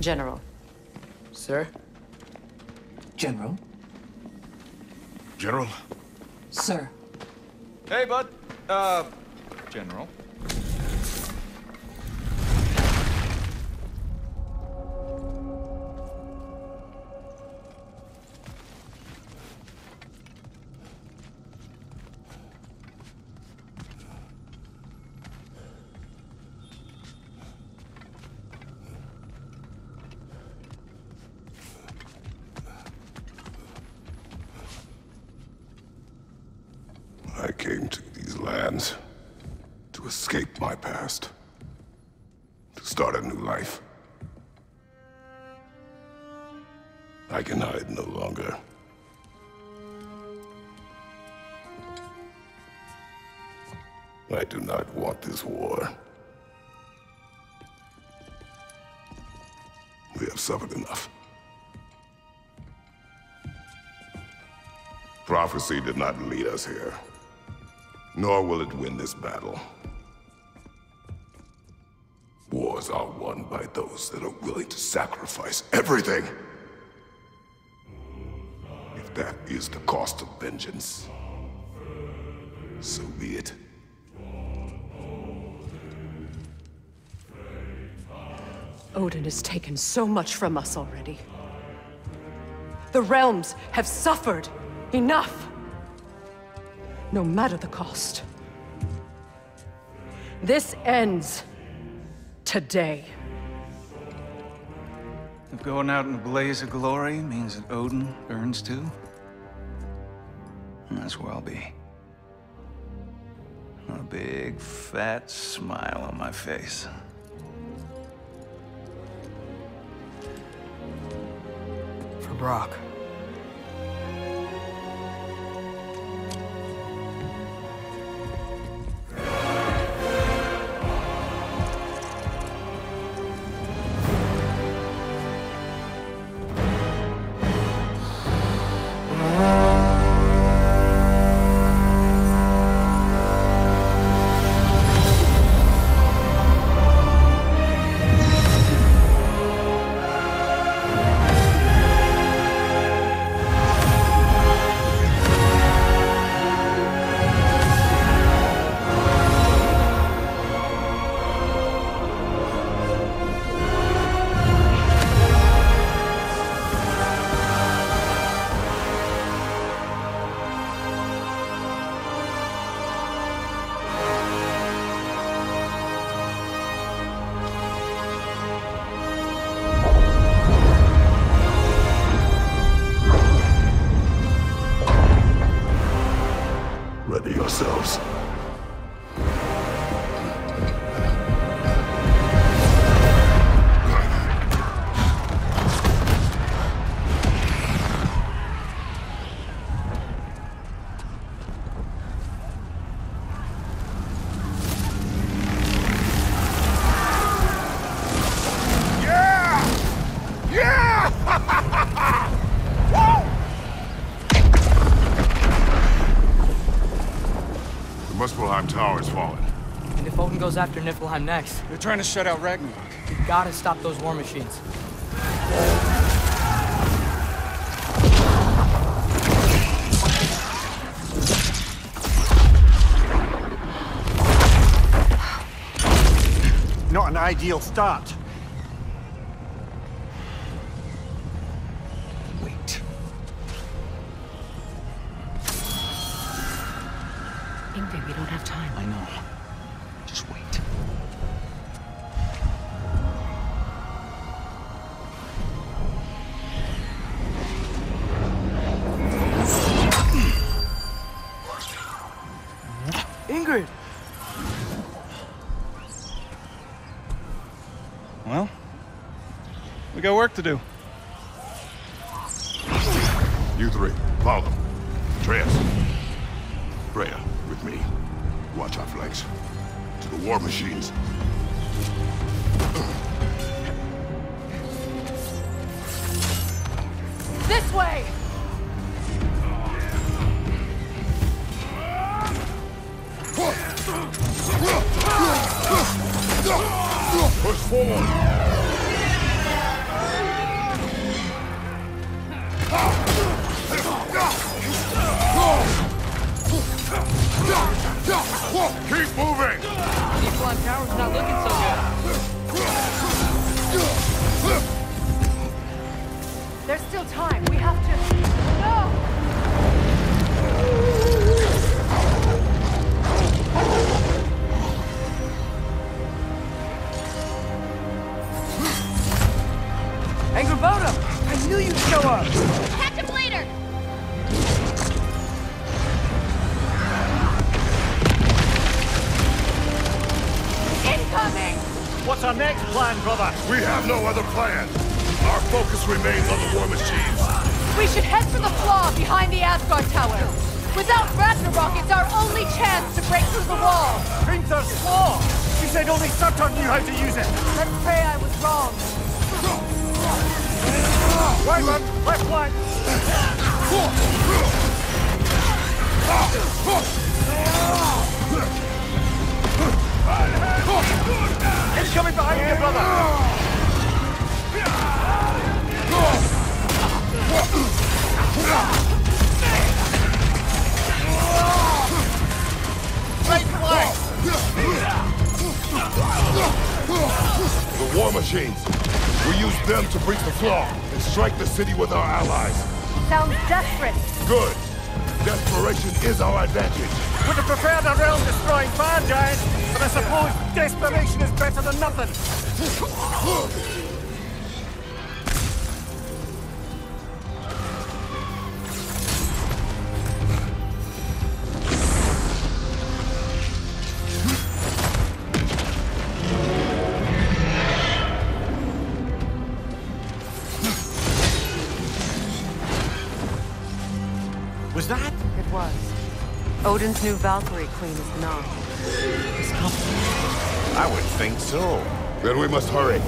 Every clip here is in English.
General. Sir? General? General? Sir. Hey, bud. Uh, General. I came to these lands to escape my past, to start a new life. I can hide no longer. I do not want this war. We have suffered enough. Prophecy did not lead us here nor will it win this battle. Wars are won by those that are willing to sacrifice everything. If that is the cost of vengeance, so be it. Odin has taken so much from us already. The realms have suffered enough no matter the cost. This ends today. If going out in a blaze of glory means that Odin burns too, that's where I'll be. A big, fat smile on my face. For Brok. Ready yourselves. Muspelheim Tower has fallen. And if Odin goes after Niflheim next, They're trying to shut out Ragnarok. we gotta stop those war machines. Not an ideal start. Got work to do. You three, follow them. Atreus. Freya, with me. Watch our flanks. To the war machines. This way! Push forward! Keep moving! Echelon power's not looking so good. Focus remains on the war machines. We should head for the flaw behind the Asgard Tower. Without Ragnarok, it's our only chance to break through the wall. Gunther's Claw! She said only Surtr knew how to use it. Let's pray I was wrong. Right, man. Left flank. It's coming behind you, brother. Right flank. The war machines. We use them to breach the flaw and strike the city with our allies. Sounds desperate. Good. Desperation is our advantage. Would have preferred a realm-destroying fire giant, but I suppose desperation is better than nothing. Odin's new Valkyrie queen is not. I would think so. Then we must hurry.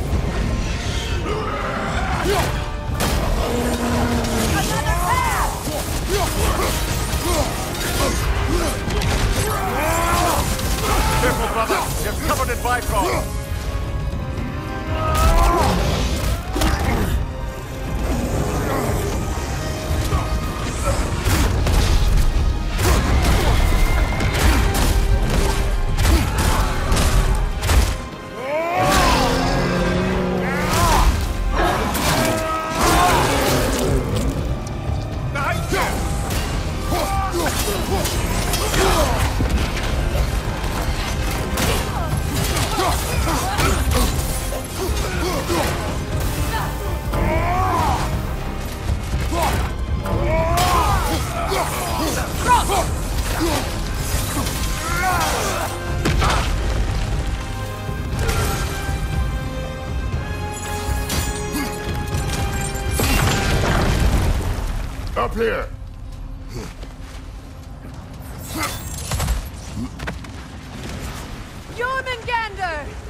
Careful, brother. You're covered in Bifrost.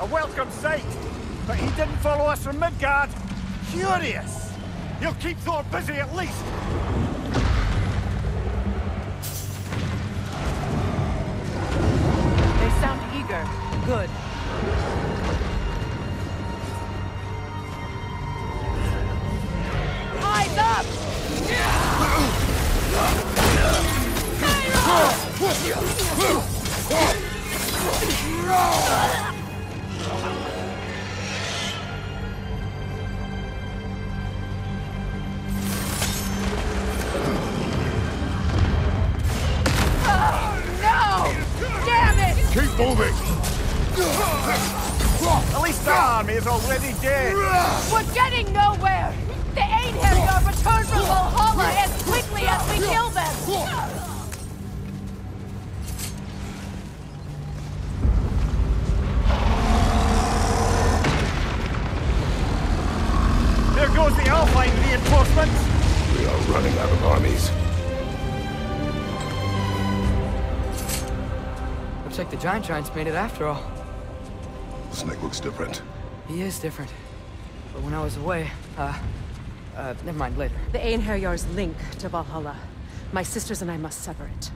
A welcome sight. But he didn't follow us from Midgard. Curious. He'll keep Thor busy at least. They sound eager. Good. Eyes up! No! Already dead. We're getting nowhere! The Einherjar return from Valhalla as quickly as we kill them! There goes the Alpine reinforcements. We are running out of armies. Looks like the Giant Giants made it after all. The Snake looks different. He is different. But when I was away, uh... Uh, never mind, later. The Einherjar's link to Valhalla. My sisters and I must sever it.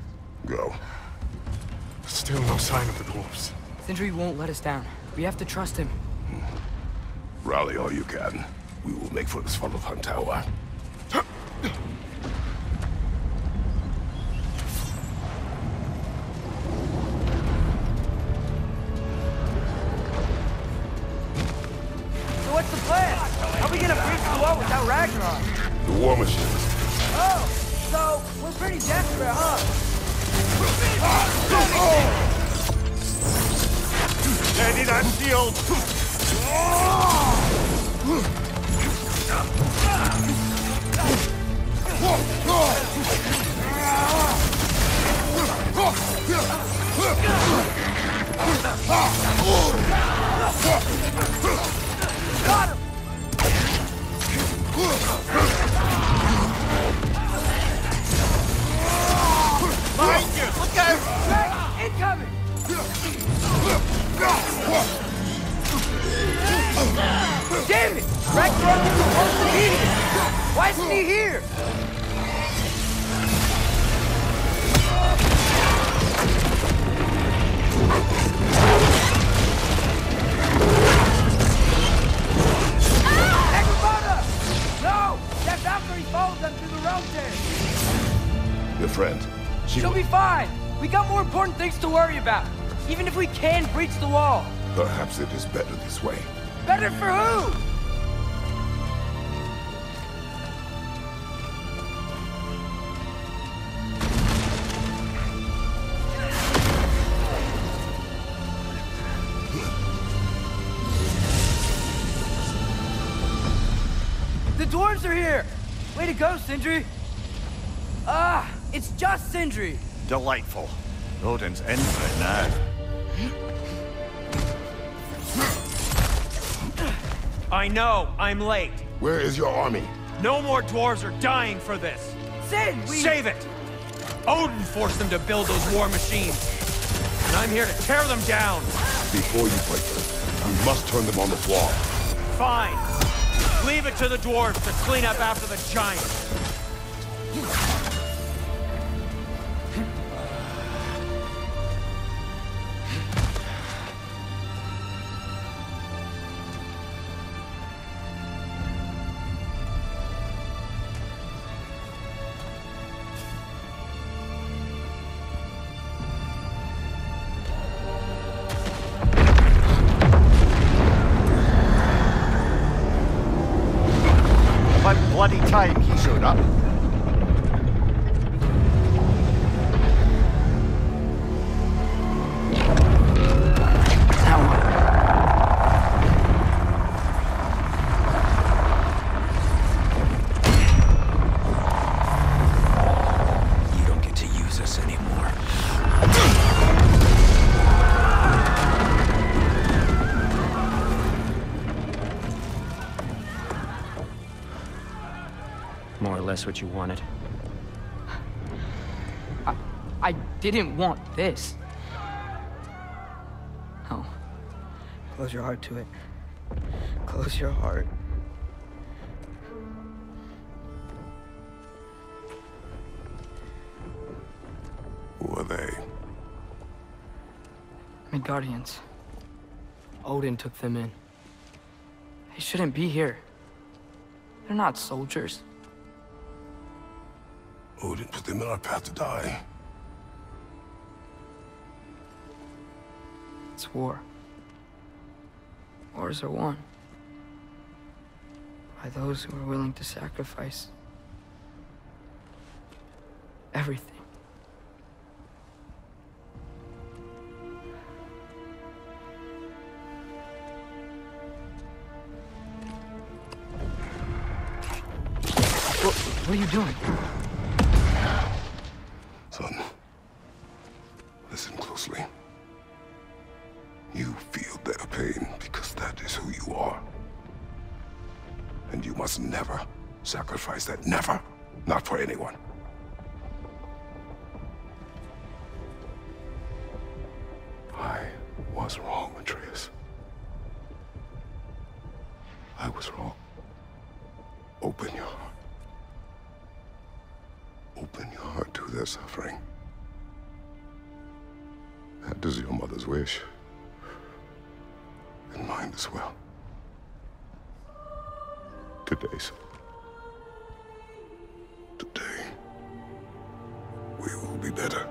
Go. Still no sign of the dwarves. Sindri won't let us down. We have to trust him. Rally all you can. We will make for this Svartalfheim tower. Damn it! Is supposed to be here! Why isn't he here? We got more important things to worry about! Even if we can breach the wall! Perhaps it is better this way. Better for who? The dwarves are here! Way to go, Sindri! Ah, it's just Sindri! Delightful. Odin's in for it now. I know, I'm late. Where is your army? No more dwarves are dying for this. Sin, we... Save it! Odin forced them to build those war machines. And I'm here to tear them down. Before you break them, you must turn them on the floor. Fine. Leave it to the dwarves to clean up after the giants. Bloody time he showed up. More or less what you wanted. I I didn't want this. Oh. Close your heart to it. Close your heart. Who are they? Midgardians. Odin took them in. They shouldn't be here. They're not soldiers. Odin put them in our path to die. It's war. Wars are won. By those who are willing to sacrifice everything. What, what are you doing? Son, listen closely. You feel their pain because that is who you are. And you must never sacrifice that. Never. Not for anyone. I was wrong, Atreus. I was wrong. Open your heart. Their suffering. That is your mother's wish. And mine as well. Today, son. Today, we will be better.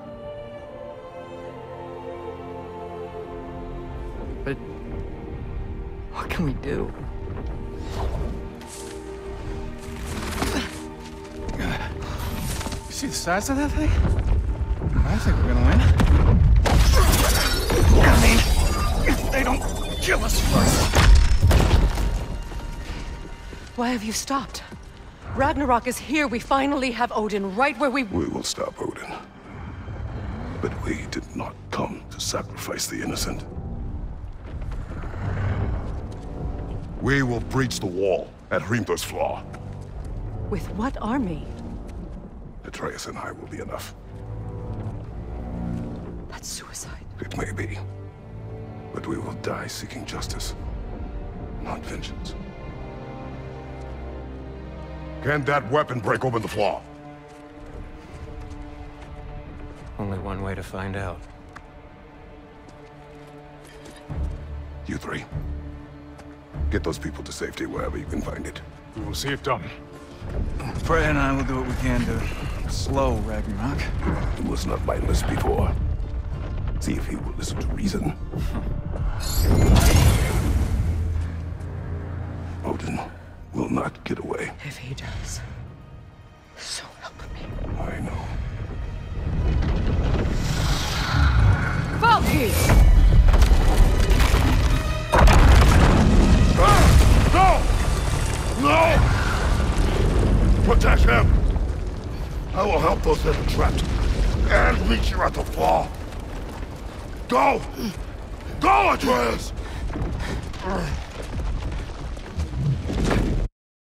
But what can we do? Size of that thing? I think we're gonna win. I mean, if they don't kill us first. Why have you stopped? Ragnarok is here. We finally have Odin right where we... We will stop Odin. But we did not come to sacrifice the innocent. We will breach the wall at Hrimthur's Flaw. With what army? Atreus and I will be enough. That's suicide. It may be. But we will die seeking justice, not vengeance. Can that weapon break open the flaw? Only one way to find out. You three. Get those people to safety wherever you can find it. We will see it done. Freya and I will do what we can to slow Ragnarok. He was not mindless before. See if he will listen to reason. Odin will not get away. If he does, so help me. I know. Valky! Ah! No! No! Protect him! I will help those that are trapped. And meet you at the fall. Go! Go, Atreus!